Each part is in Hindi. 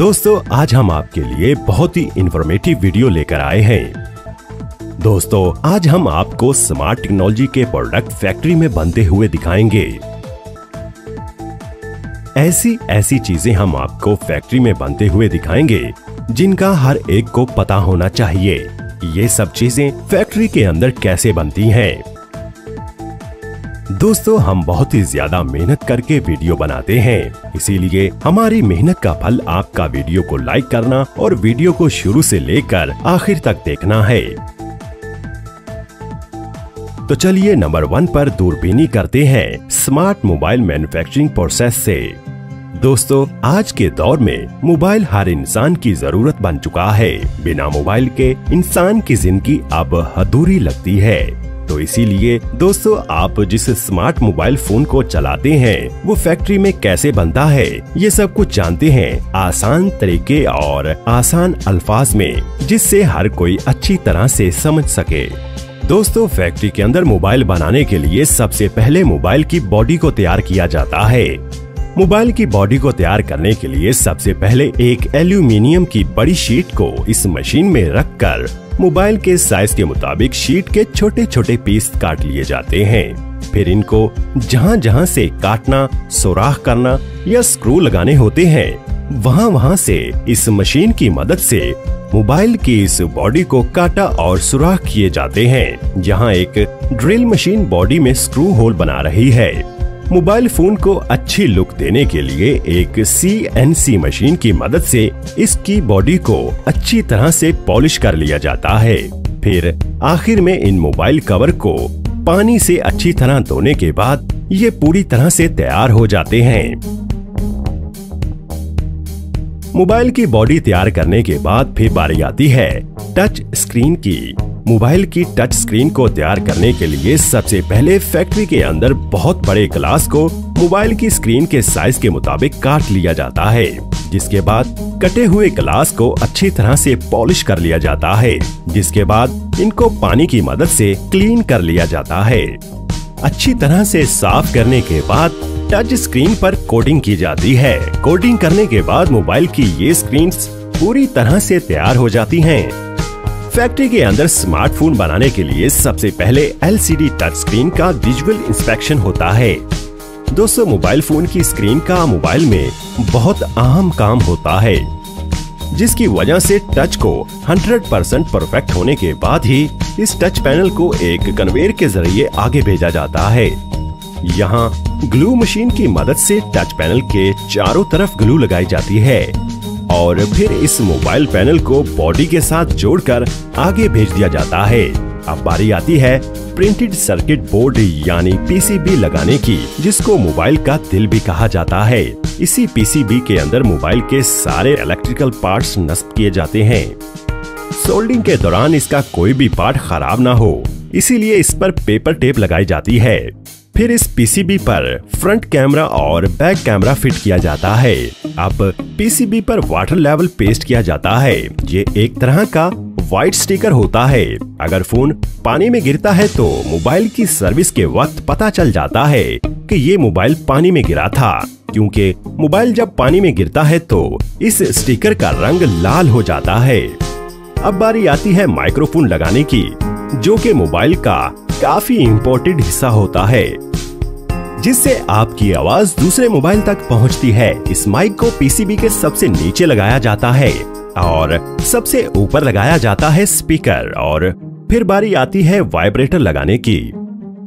दोस्तों, आज हम आपके लिए बहुत ही इंफॉर्मेटिव वीडियो लेकर आए हैं। दोस्तों, आज हम आपको स्मार्ट टेक्नोलॉजी के प्रोडक्ट फैक्ट्री में बनते हुए दिखाएँगे। ऐसी ऐसी चीज़ें हम आपको फैक्ट्री में बनते हुए दिखाएँगे, जिनका हर एक को पता होना चाहिए। ये सब चीज़ें फैक्ट्री के अंदर कैसे बनती हैं? दोस्तों, हम बहुत ही ज़्यादा मेहनत करके वीडियो बनाते हैं। इसीलिए हमारी मेहनत का फल आपका वीडियो को लाइक करना और वीडियो को शुरू से लेकर आखिर तक देखना है। तो चलिए नंबर वन पर दूरबीनी करते हैं, स्मार्ट मोबाइल मैन्युफैक्चरिंग प्रोसेस से। दोस्तों, आज के दौर में मोबाइल हर इंसान की ज़रूरत बन चुका है। बिना मोबाइल के इंसान की ज़िंदगी अब अधूरी लगती है। तो इसीलिए दोस्तों, आप जिस स्मार्ट मोबाइल फ़ोन को चलाते हैं, वो फैक्ट्री में कैसे बनता है, ये सब कुछ जानते हैं आसान तरीके और आसान अल्फाज में, जिससे हर कोई अच्छी तरह से समझ सके। दोस्तों फैक्ट्री के अंदर मोबाइल बनाने के लिए सबसे पहले मोबाइल की बॉडी को तैयार किया जाता है। मोबाइल की बॉडी को तैयार करने के लिए सबसे पहले एक एल्यूमिनियम की बड़ी शीट को इस मशीन में रखकर मोबाइल के साइज़ के मुताबिक शीट के छोटे छोटे पीस काट लिए जाते हैं। फिर इनको जहाँ जहाँ से काटना, सुराख करना या स्क्रू लगाने होते हैं वहाँ वहाँ से इस मशीन की मदद से मोबाइल की इस बॉडी को काटा और सुराख किए जाते हैं, जहाँ एक ड्रिल मशीन बॉडी में स्क्रू होल बना रही है। मोबाइल फ़ोन को अच्छी लुक देने के लिए एक सीएनसी मशीन की मदद से इसकी बॉडी को अच्छी तरह से पॉलिश कर लिया जाता है। फिर आखिर में इन मोबाइल कवर को पानी से अच्छी तरह धोने के बाद ये पूरी तरह से तैयार हो जाते हैं। मोबाइल की बॉडी तैयार करने के बाद फिर बारी आती है टच स्क्रीन की। मोबाइल की टच स्क्रीन को तैयार करने के लिए सबसे पहले फैक्ट्री के अंदर बहुत बड़े ग्लास को मोबाइल की स्क्रीन के साइज़ के मुताबिक काट लिया जाता है, जिसके बाद कटे हुए ग्लास को अच्छी तरह से पॉलिश कर लिया जाता है, जिसके बाद इनको पानी की मदद से क्लीन कर लिया जाता है अच्छी तरह से साफ़ करने के बाद टच स्क्रीन पर कोटिंग की जाती है कोटिंग करने के बाद मोबाइल की ये स्क्रीन पूरी तरह से तैयार हो जाती हैं। फैक्ट्री के अंदर स्मार्टफ़ोन बनाने के लिए सबसे पहले एलसीडी टच स्क्रीन का विजुअल इंस्पेक्शन होता है। दोस्तों, मोबाइल फ़ोन की स्क्रीन का मोबाइल में बहुत अहम काम होता है, जिसकी वजह से टच को 100 परसेंट परफेक्ट होने के बाद ही इस टच पैनल को एक कन्वेयर के ज़रिए आगे भेजा जाता है। यहाँ ग्लू मशीन की मदद से टच पैनल के चारों तरफ़ ग्लू लगाई जाती है। और फिर इस मोबाइल पैनल को बॉडी के साथ जोड़कर आगे भेज दिया जाता है। अब बारी आती है प्रिंटेड सर्किट बोर्ड यानी पीसीबी लगाने की, जिसको मोबाइल का दिल भी कहा जाता है। इसी पीसीबी के अंदर मोबाइल के सारे इलेक्ट्रिकल पार्ट्स नस्ब किए जाते हैं। सोल्डिंग के दौरान इसका कोई भी पार्ट खराब ना हो। इसीलिए इस पर पेपर टेप लगाई जाती है। फिर इस पीसीबी पर फ्रंट कैमरा और बैक कैमरा फिट किया जाता है। अब पीसीबी पर वाटर लेवल पेस्ट किया जाता है। ये एक तरह का व्हाइट स्टिकर होता है। अगर फ़ोन पानी में गिरता है तो मोबाइल की सर्विस के वक्त पता चल जाता है कि ये मोबाइल पानी में गिरा था। क्योंकि मोबाइल जब पानी में गिरता है तो इस स्टिकर का रंग लाल हो जाता है। अब बारी आती है माइक्रोफोन लगाने की, जो कि मोबाइल का काफ़ी इम्पोर्टेंट हिस्सा होता है। जिससे आपकी आवाज़ दूसरे मोबाइल तक पहुँचती है। इस माइक को पीसीबी के सबसे नीचे लगाया जाता है और सबसे ऊपर लगाया जाता है स्पीकर और फिर बारी आती है वाइब्रेटर लगाने की।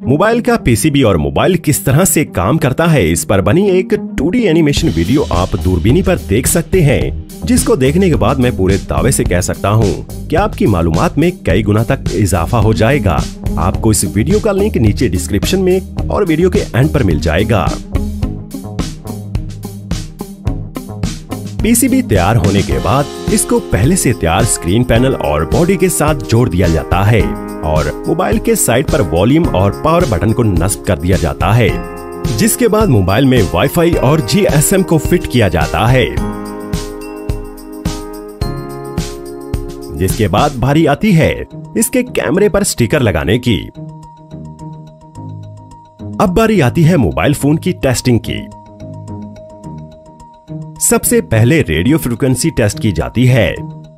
मोबाइल का पीसीबी और मोबाइल किस तरह से काम करता है इस पर बनी एक टू एनिमेशन वीडियो आप दूरबीनी पर देख सकते हैं। जिसको देखने के बाद मैं पूरे दावे से कह सकता हूँ कि आपकी मालूम में कई गुना तक इजाफा हो जाएगा। आपको इस वीडियो का लिंक नीचे डिस्क्रिप्शन में और वीडियो के एंड पर मिल जाएगा। पीसीबी तैयार होने के बाद इसको पहले से तैयार स्क्रीन पैनल और बॉडी के साथ जोड़ दिया जाता है और मोबाइल के साइड पर वॉल्यूम और पावर बटन को नस्ब कर दिया जाता है, जिसके बाद मोबाइल में वाईफाई और जीएसएम को फिट किया जाता है। जिसके बाद बारी आती है, इसके कैमरे पर स्टिकर लगाने की। अब बारी आती है मोबाइल फ़ोन की टेस्टिंग की। सबसे पहले रेडियो फ्रिक्वेंसी टेस्ट की जाती है।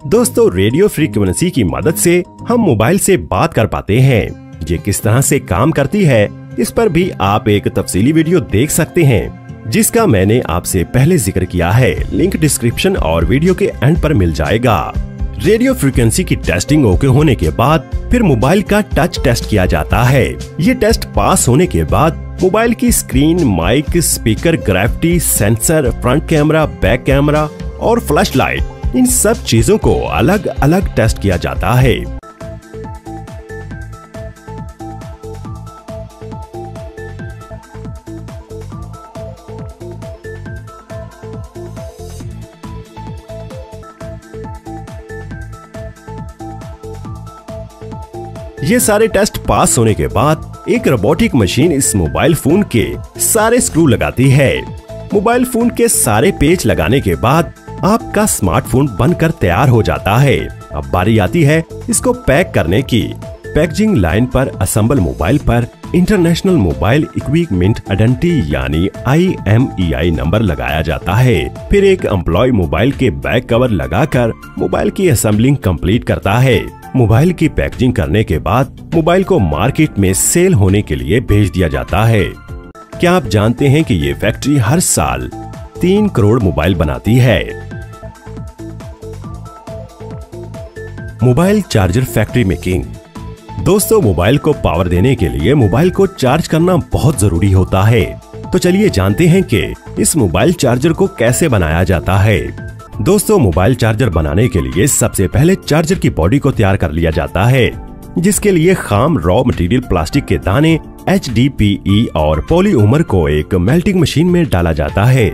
दोस्तों, रेडियो फ्रीक्वेंसी की मदद से हम मोबाइल से बात कर पाते हैं। ये किस तरह से काम करती है, इस पर भी आप एक तफसीली वीडियो देख सकते हैं, जिसका मैंने आपसे पहले ज़िक्र किया है। लिंक डिस्क्रिप्शन और वीडियो के एंड पर मिल जाएगा। रेडियो फ्रिक्वेंसी की टेस्टिंग ओके होने के बाद फिर मोबाइल का टच टेस्ट किया जाता है। ये टेस्ट पास होने के बाद मोबाइल की screen, mic, speaker, gravity, sensor, front camera, back camera और फ्लैश लाइट इन सब चीज़ों को अलग अलग टेस्ट किया जाता है। ये सारे टेस्ट पास होने के बाद एक रोबोटिक मशीन इस मोबाइल फ़ोन के सारे स्क्रू लगाती है। मोबाइल फ़ोन के सारे पेज लगाने के बाद आपका स्मार्टफ़ोन बनकर तैयार हो जाता है। अब बारी आती है इसको पैक करने की। पैकेजिंग लाइन पर असेंबल मोबाइल पर इंटरनेशनल मोबाइल इक्विपमेंट आइडेंटिटी यानी आईएमईआई नंबर लगाया जाता है। फिर एक एम्प्लॉय मोबाइल के बैक कवर लगाकर मोबाइल की असेंबलिंग कंप्लीट करता है। मोबाइल की पैकेजिंग करने के बाद मोबाइल को मार्केट में सेल होने के लिए भेज दिया जाता है। क्या आप जानते हैं कि ये फैक्ट्री हर साल तीन करोड़ मोबाइल बनाती है? Mobile charger factory making. दोस्तों, मोबाइल को पावर देने के लिए मोबाइल को चार्ज करना बहुत ज़रूरी होता है। तो चलिए जानते हैं कि इस मोबाइल चार्जर को कैसे बनाया जाता है। दोस्तों, मोबाइल चार्जर बनाने के लिए सबसे पहले चार्जर की बॉडी को तैयार कर लिया जाता है, जिसके लिए खाम, रॉ मटेरियल, प्लास्टिक के दाने एच e और उमर को एक मेल्टिंग मशीन में डाला जाता है।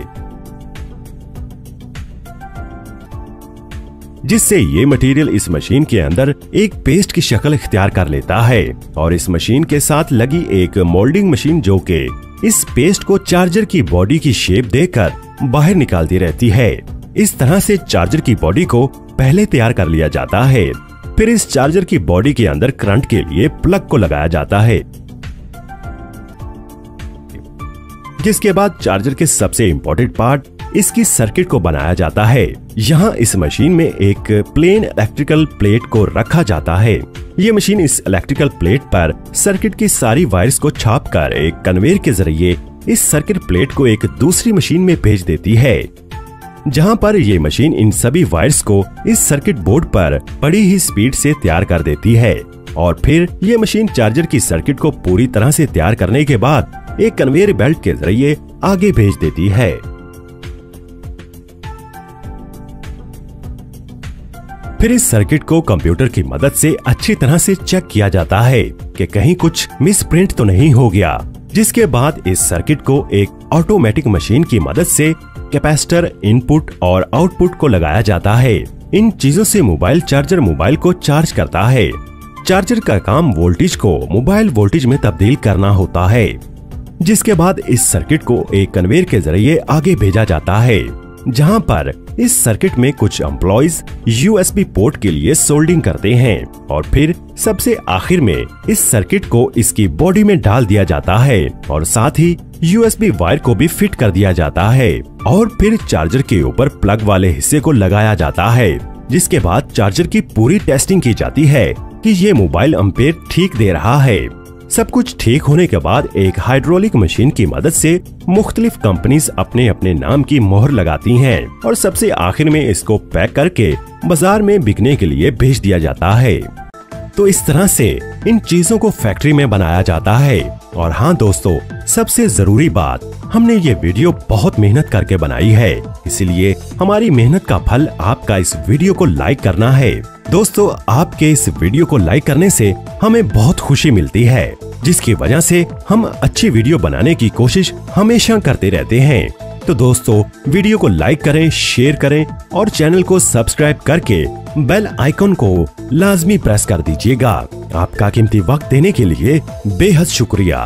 जिससे ये मटेरियल इस मशीन के अंदर एक पेस्ट की शक्ल इख्तियार कर लेता है और इस मशीन के साथ लगी एक मोल्डिंग मशीन जो के इस पेस्ट को चार्जर की बॉडी की शेप देकर बाहर निकालती रहती है। इस तरह से चार्जर की बॉडी को पहले तैयार कर लिया जाता है। फिर इस चार्जर की बॉडी के अंदर करंट के लिए प्लग को लगाया जाता है। जिसके बाद चार्जर के सबसे इम्पोर्टेंट पार्ट इसकी सर्किट को बनाया जाता है। यहाँ इस मशीन में एक प्लेन इलेक्ट्रिकल प्लेट को रखा जाता है। ये मशीन इस इलेक्ट्रिकल प्लेट पर सर्किट की सारी वायर्स को छाप कर एक कन्वेयर के ज़रिए इस सर्किट प्लेट को एक दूसरी मशीन में भेज देती है। जहाँ पर ये मशीन इन सभी वायर्स को इस सर्किट बोर्ड पर बड़ी ही स्पीड से तैयार कर देती है। और फिर ये मशीन चार्जर की सर्किट को पूरी तरह से तैयार करने के बाद एक कन्वेयर बेल्ट के ज़रिए आगे भेज देती है। फिर इस सर्किट को कंप्यूटर की मदद से अच्छी तरह से चेक किया जाता है कि कहीं कुछ मिस प्रिंट तो नहीं हो गया, जिसके बाद इस सर्किट को एक ऑटोमेटिक मशीन की मदद से कैपेसिटर, इनपुट और आउटपुट को लगाया जाता है। इन चीज़ों से मोबाइल चार्जर मोबाइल को चार्ज करता है। चार्जर का काम वोल्टेज को मोबाइल वोल्टेज में तब्दील करना होता है, जिसके बाद इस सर्किट को एक कन्वेयर के ज़रिए आगे भेजा जाता है, जहाँ पर इस सर्किट में कुछ एम्प्लॉयज़ यूएसबी पोर्ट के लिए सोल्डिंग करते हैं और फिर सबसे आखिर में इस सर्किट को इसकी बॉडी में डाल दिया जाता है और साथ ही यूएसबी वायर को भी फिट कर दिया जाता है और फिर चार्जर के ऊपर प्लग वाले हिस्से को लगाया जाता है, जिसके बाद चार्जर की पूरी टेस्टिंग की जाती है कि ये मोबाइल अम्पेयर ठीक दे रहा है। सब कुछ ठीक होने के बाद एक हाइड्रोलिक मशीन की मदद से मुख्तलिफ़ कंपनीज़ अपने अपने नाम की मोहर लगाती हैं और सबसे आखिर में इसको पैक करके बाज़ार में बिकने के लिए भेज दिया जाता है। तो इस तरह से इन चीज़ों को फैक्ट्री में बनाया जाता है। और हाँ दोस्तों, सबसे ज़रूरी बात, हमने ये वीडियो बहुत मेहनत करके बनाई है। इसलिए हमारी मेहनत का फल आपका इस वीडियो को लाइक करना है। दोस्तों, आपके इस वीडियो को लाइक करने से हमें बहुत खुशी मिलती है, जिसकी वजह से हम अच्छी वीडियो बनाने की कोशिश हमेशा करते रहते हैं। तो दोस्तों, वीडियो को लाइक करें शेयर करें और चैनल को सब्सक्राइब करके बेल आइकन को लाजमी प्रेस कर दीजिएगा। आपका कीमती वक्त देने के लिए बेहद शुक्रिया।